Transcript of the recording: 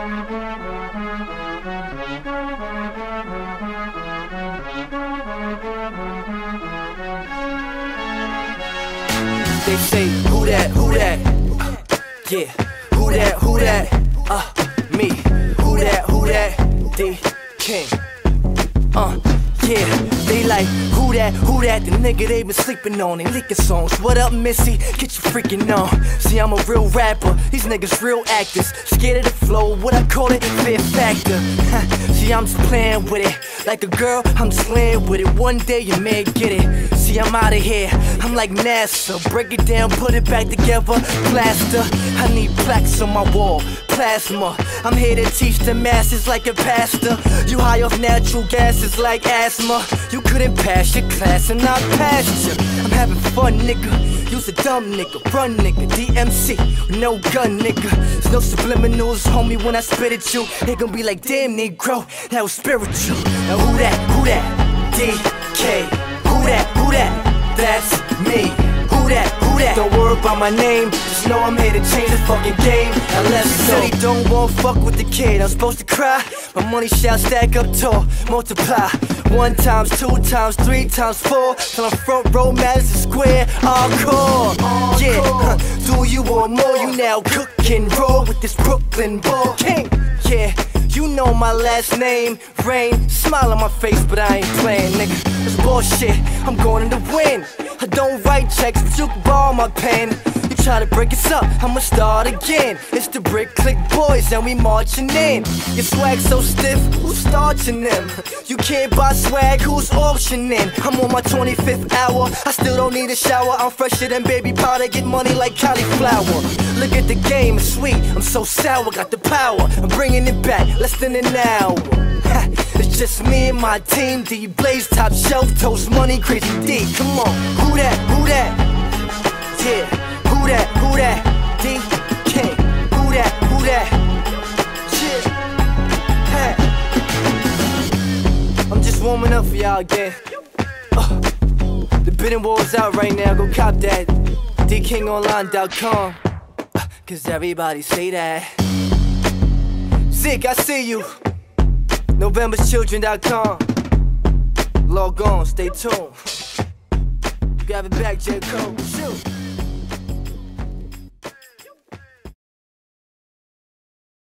They say, who that, who that? Yeah, who that, who that? Uh, like, who that, who that? The nigga they been sleeping on, they leaking songs. What up, Missy? Get you freaking on. See, I'm a real rapper, these niggas real actors. Scared of the flow, what I call it, fear factor. See, I'm just playing with it. Like a girl, I'm just laying with it. One day you may get it. See, I'm out of here, I'm like NASA. Break it down, put it back together, plaster. I need plaques on my wall plasma. I'm here to teach the masses like a pastor. You high off natural gases like asthma. You couldn't pass your class and I passed you. I'm having fun, nigga. You's a dumb nigga, run nigga, DMC, no gun nigga. There's no subliminals, homie, when I spit at you. They gon' be like, damn, Negro, that was spiritual. Now who that, who that? DK. Who that, who that? That's me. Who that, who that? Don't worry about my name, just know I'm here to change the fucking game. Now don't want fuck with the kid, I'm supposed to cry. My money shall stack up tall, multiply. One times, two times, three times, four. Till I'm front row, Madison Square, encore. Yeah, huh, do you want more? You now cooking roll with this Brooklyn ball king. Yeah. You know my last name, Rain. Smile on my face, but I ain't playing, nigga. It's bullshit. I'm going to win. I don't write checks, but you can borrow my pen. Try to break us up, I'ma start again. It's the Brick Click Boys, and we marching in. Your swag so stiff, who's starching them? You can't buy swag, who's auctioning? I'm on my 25th hour, I still don't need a shower. I'm fresher than baby powder, get money like cauliflower. Look at the game, it's sweet. I'm so sour, got the power. I'm bringing it back, less than an hour. It's just me and my team. D Blaze top shelf, toast money, crazy D. Come on, who that? Who that? Yeah, who that? Who that? D King. Who that? Who that? Yeah. Hey. I'm just warming up for y'all again. Uh, the bidding war's out right now. Go cop that. DKingonline.com. Uh, Cause everybody say that. Zig, I see you. NovemberChildren.com. Log on, stay tuned. You grab it back, J. Cole. Shoot.